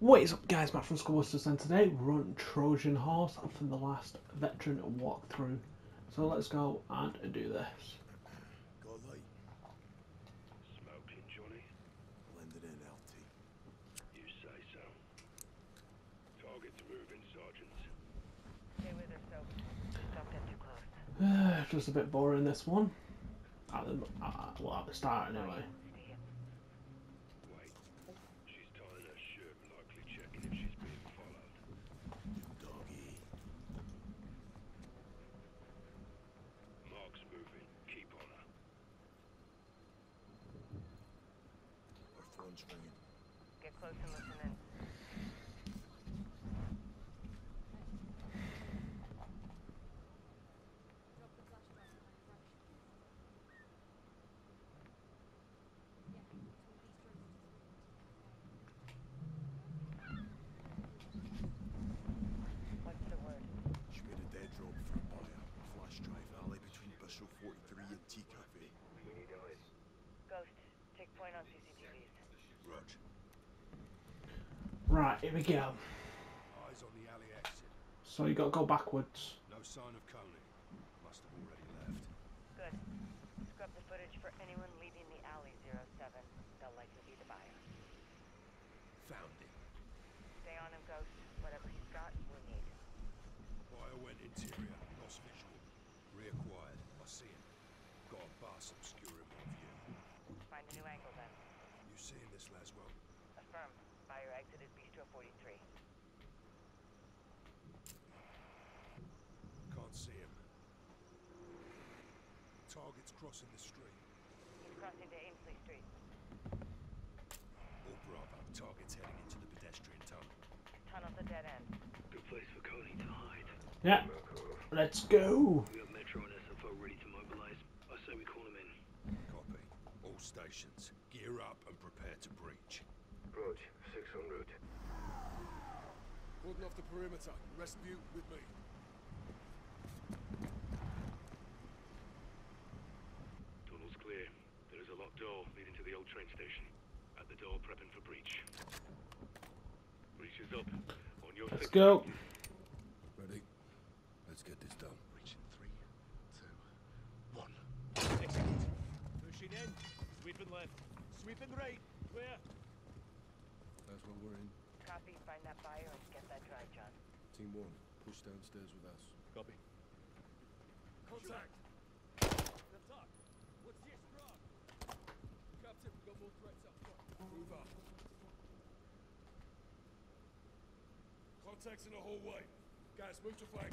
What is up guys, Matt from Skullbusters and today we're on Trojan Horse for the last veteran walkthrough. So let's go and do this. Got a light. Smoking, Johnny? Blended in, LT. You say so. Target's moving, Sergeant. Stay with her, so don't too close. Just a bit boring this one. At the, uh, well, at the start anyway. Our ringing. Get close and listen in. What's the word? She made a dead drop for a buyer. Flash drive alley between Bistro 43 and Tea Cafe. We need eyes. Ghost, take point on CCTVs. Rog. Right, here we go. Eyes on the alley exit. So you got to go backwards. No sign of Konni. Must have already left. Good. Scrub the footage for anyone leaving the alley 07. They'll likely be the buyer. Found him. Stay on him, Ghost. Whatever he's got, we need. Buyer went interior. Lost visual. Reacquired. I see him. Got a bus obscuring my view. Find a new angle then. You seeing this, Laswell? Affirm. Buyer exited Bistro 43. Can't see him. Target's crossing the street. He's crossing to Ainsley Street. All Bravo. Target's heading into the pedestrian tunnel. Tunnel's a dead end. Good place for Konni to hide. Yeah, let's go. We got Metro and SFO ready to mobilize. I say we call them in. Copy. All stations, gear up and prepare to breach. Approach, 600. Cordon off the perimeter. Rest of you with me. Tunnel's clear. There is a locked door leading to the old train station. At the door, prepping for breach. Breach is up. On your Let's go. Ready? Let's get this done. Breach in three, two, one. Execute. Pushing in. Sweeping left. Sweeping right. Clear. That's what we're in. Copy. Find that buyer and get that dry, John. Team one, push downstairs with us. Copy. Contact! Left up. What's this drug? Captain, we got more threats up front. Move up. Contacts in the hallway. Guys, move to flank.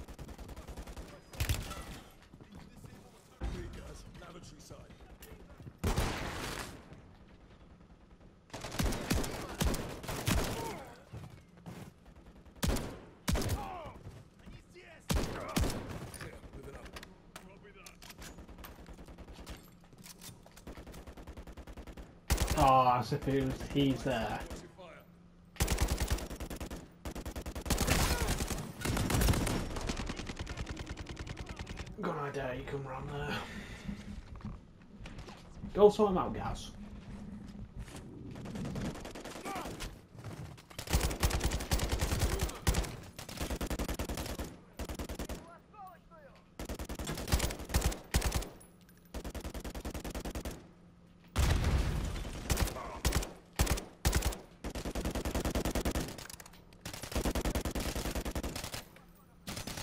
Three guys, lavatory side. Oh, it was he's there. Idea, you come round there. Go sort him out, guys.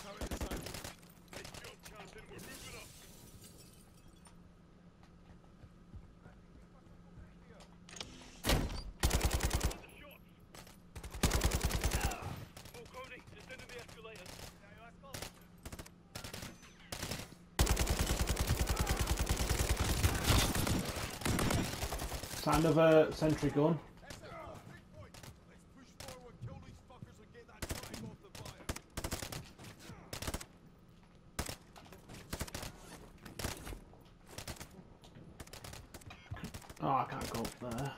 Turret disabled. Great job, Captain. We're moving up. Oh, Cody, just into the escalators. Sound of a sentry gun. Let's push forward, kill these fuckers and get that drive off the fire. Oh, I can't go up there.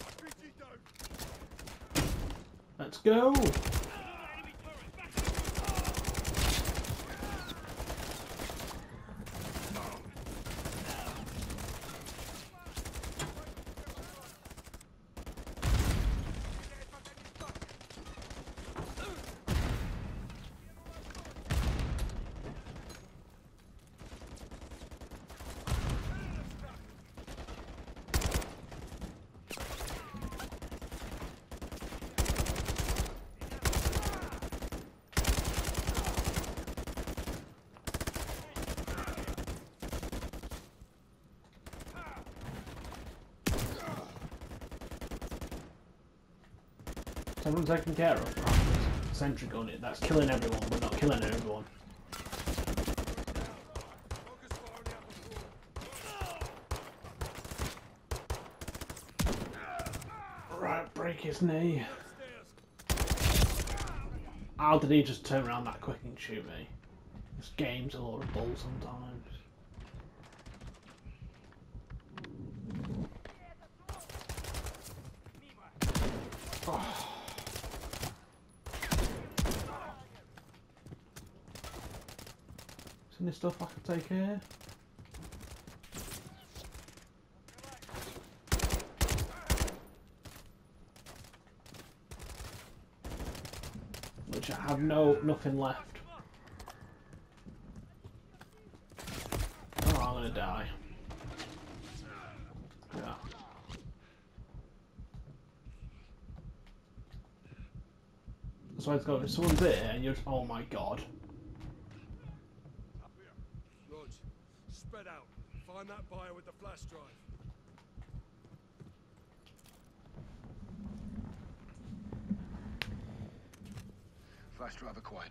RPG down. Let's go. Someone taken care of. Oh, sentry gun it. That's killing everyone, but not killing everyone. Right, break his knee. How did he just turn around that quick and shoot me? This game's a lot of bull sometimes. Stuff I can take here? Which I have no nothing left. Oh, I'm gonna die. Yeah. Why it's got someone's there and you're just, oh my god. Up here. Rog, spread out. Find that buyer with the flash drive. Flash drive acquired.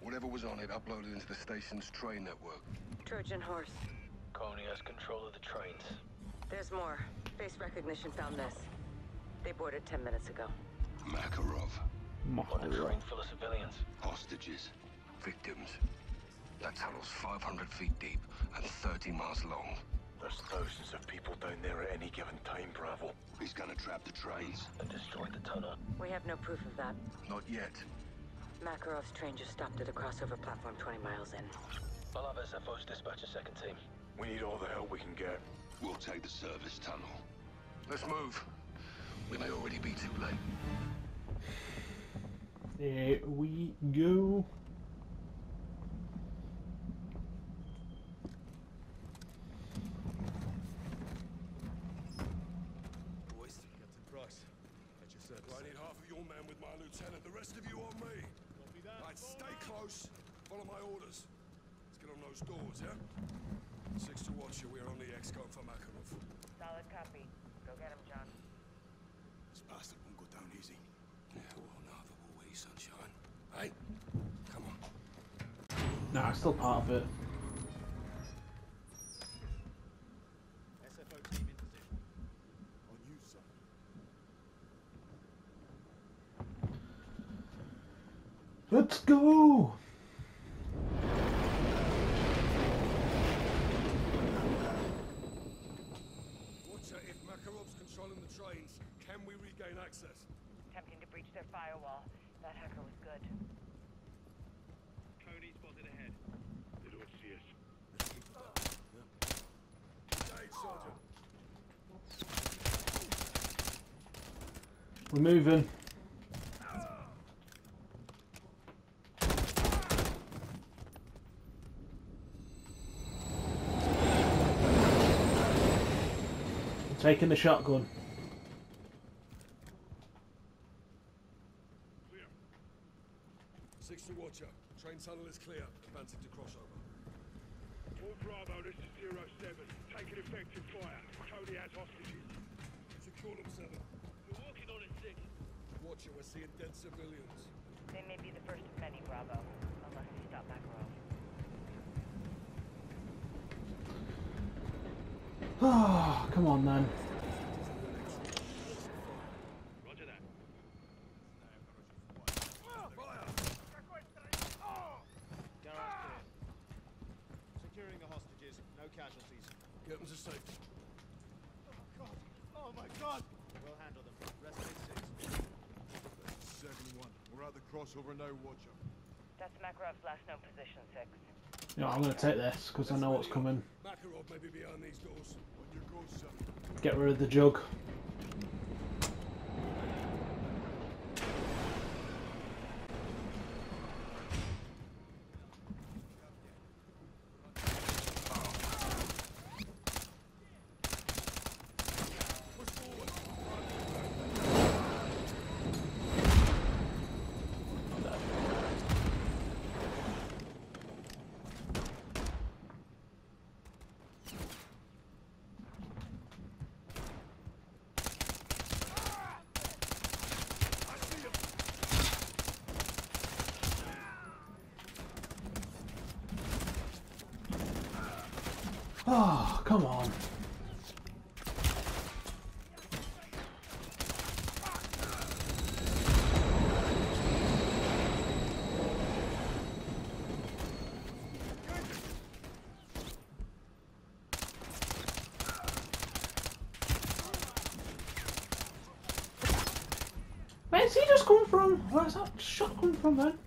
Whatever was on it uploaded into the station's train network. Trojan horse. Konni has control of the trains. There's more. Face recognition found this. They boarded 10 minutes ago. Makarov. On a train full of civilians. Hostages. Victims. That tunnel's 500 feet deep and 30 miles long. There's thousands of people down there at any given time, Bravo. He's gonna trap the trains. And destroy the tunnel. We have no proof of that. Not yet. Makarov's train just stopped at a crossover platform 20 miles in. I'll have SFOs dispatch a second team. We need all the help we can get. We'll take the service tunnel. Let's move. We may already be too late. Here we go. Boys, Captain Price. At your service. I need half of your men with my lieutenant, the rest of you on me. Copy that. Right, stay close. Follow my orders. Let's get on those doors, yeah? Six to watch you. We're on the X-Con for Makarov. Solid copy. Go get him, John. This bastard won't go down easy. Yeah, well, neither will we, sunshine. Hey, come on. Nah, it's still part of it. SFO team in position. On you, son. Let's go! Watcher, if Makarov's controlling the trains, can we regain access? Attempting to breach their firewall. That hacker was good. Konni spotted ahead. They don't see us. Engage, Sergeant. We're moving. Taking the shotgun. Clear. Six to watch Watcher. Train tunnel is clear. Advancing to crossover. Watcher, we're seeing dead civilians. They may be the first of many, Bravo. Unless we stop Makarov. Oh, come on then. Roger that. Securing the hostages, no casualties. Get them to safety. Oh god! Oh my god! We'll handle them. Rest in six. Seven. crossover now, Watcher. That's Makarov's last known position, 6. You know, I'm going to take this because I know what's coming. Makarov may be behind these doors. On your go, sir. Get rid of the jug. Push forward. Oh, come on. Where's he just come from? Where's that shot come from then?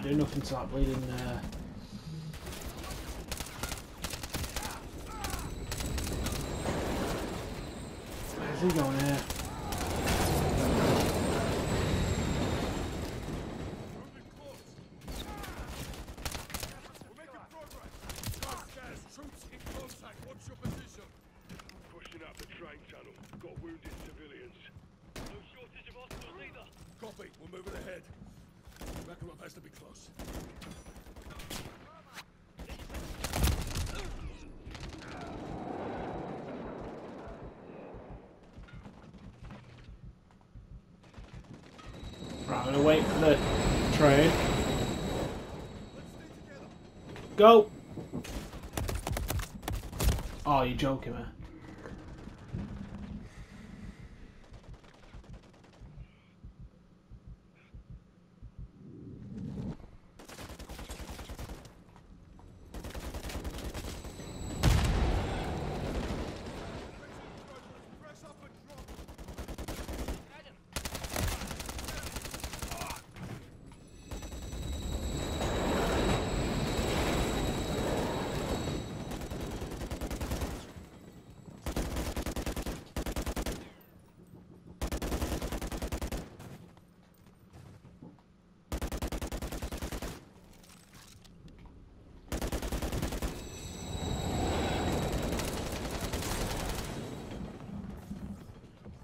Can't do nothing to that bleeding uh Where's he going here? Moving close. We're making progress. Gas, gas. Troops in contact. What's your position? Pushing up the train tunnel. Got wounded civilians. No shortage of hostiles either. Copy. We're moving ahead. Makarov has to be close. Right, I'm gonna wait for the train. Go! Oh, you're joking, man. Press up and drop.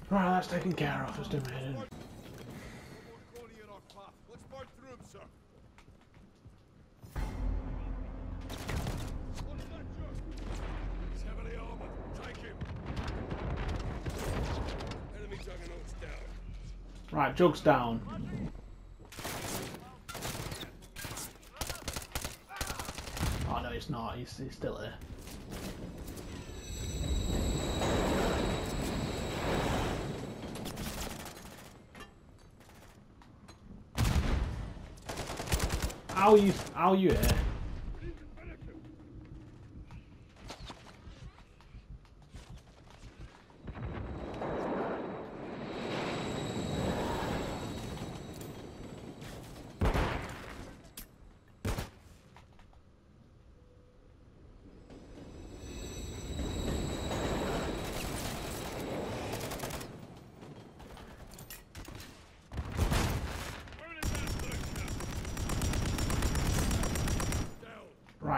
Right, that's taken care of. Let's do it. One more crony in our path. Let's burn through him, sir. What's that jug? He's heavily armored. Take him. Enemy juggernauts down. Right, jug's down. Oh no, it's not. He's, he's still here. How you? How you here?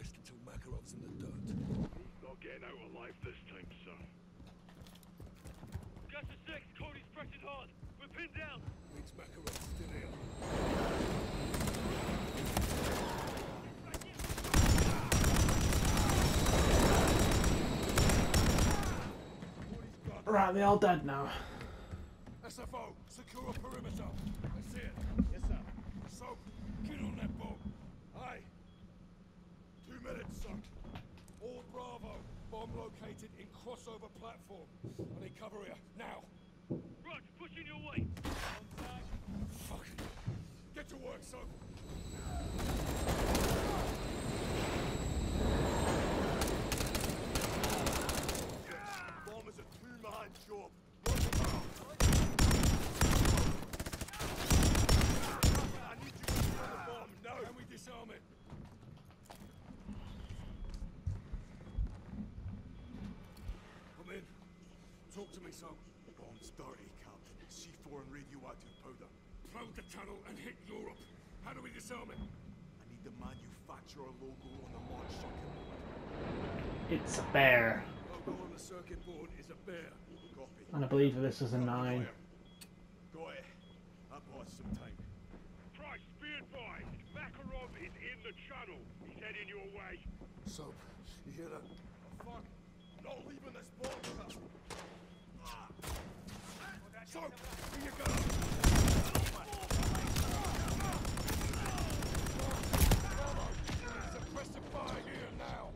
We rest until Makarov's in the dirt. Not getting out alive this time, sir. Gaz to six. Cody's pressing hard. We're pinned down. Means Makarov's still here. Right, they're all dead now. SFO, secure a perimeter. I see it. Yes, sir. So, get on that boat. Aye. Two minutes, son. All Bravo. Bomb located in crossover platform. I need cover here. Now. Rog, pushing your way. Fuck. Get to work, son. Bomb is a two-man job. Work it out. I need you to disarm the bomb. No. Can we disarm it? Come in. Talk to me, son. Bomb's dirty, Captain. C4 and radioactive powder. Probe the tunnel and hit Europe. How do we disarm it? I need the manufacturer logo on the launch circuit. It's a bear. Logo on the circuit board is a bear. Copy. And I believe this is a nine. Got it. That bought us some time. Price, be advised. Makarov is in the channel. He's heading your way. Soap, you hear that? Oh, fuck. Not leaving this bomb with us. Here you go. Suppressive fire here now.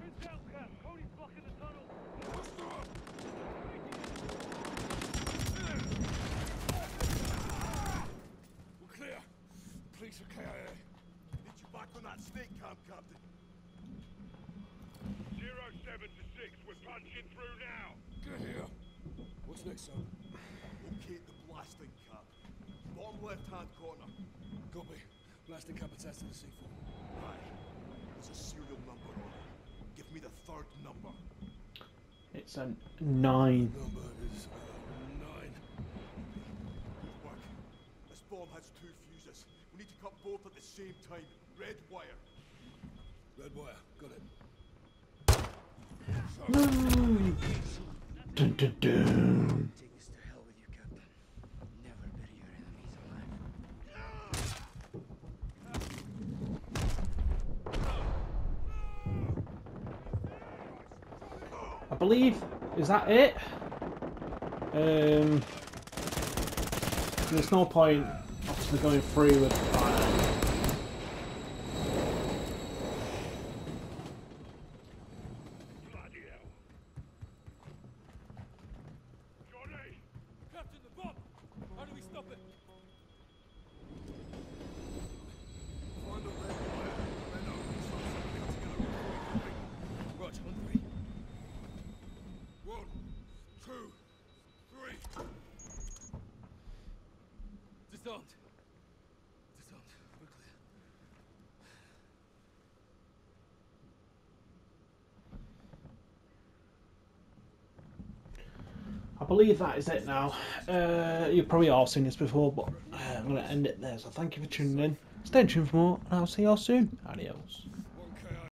Pins down, Cap. Cody's blocking the tunnel. Push through 'em. We're clear. Police are KIA. Need you back on that snake camp, Captain. Zero seven to six. We're punching through now. Get here. What's next, son? Locate blasting cap. Bottom left-hand corner. Copy. Blasting cap attached to the C4. Aye. There's a serial number on it. Give me the third number. It's a nine. Number is uh, nine. Good work. This bomb has two fuses. We need to cut both at the same time. Red wire. Red wire. Got it. Dun, dun, dun. Take this to hell with you, Captain. Never bury your enemies alive. I believe is that it. Um, there's no point obviously going through with fire. Bloody hell. Johnny! Captain, the bomb. How do we stop it? Find the red wire. Then open something together. Right, on three. One, two, three. Disarmed. Disarmed. We're clear. I believe that is it now. Uh, you've probably all seen this before, but uh, I'm going to end it there. So thank you for tuning in. Stay tuned for more, and I'll see you all soon. Adios.